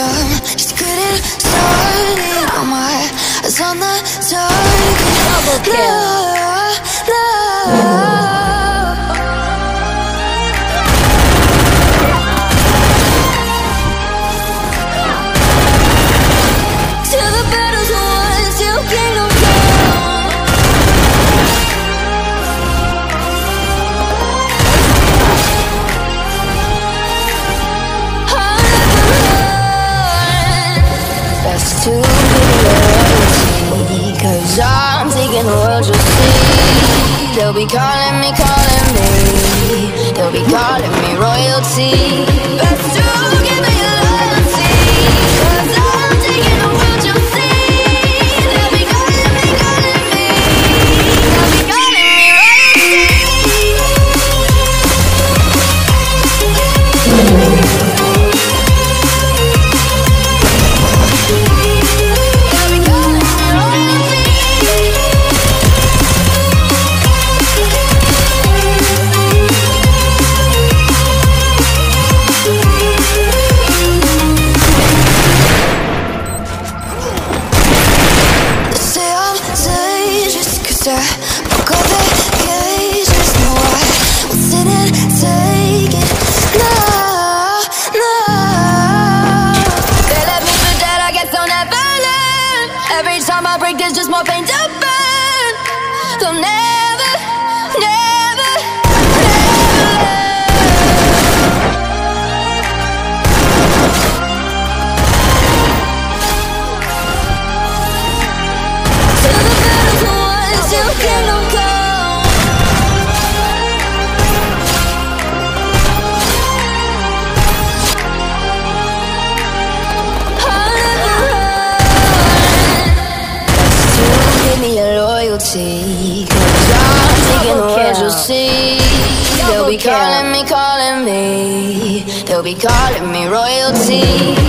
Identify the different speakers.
Speaker 1: I'm just getting started. All my eyes on the target.
Speaker 2: kill.
Speaker 1: To be loyalty, cause I'm taking the world, you'll see. They'll be calling me, calling me. They'll be calling me royalty. Every time I break there's just more pain to burn. They'll never, never, never 'cause I'm taking the world, you'll see. They'll be calling me, calling me. They'll be calling me royalty.